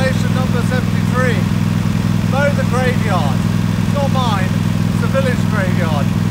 Revelation number 73. Mow the graveyard. Not mine, it's a village graveyard.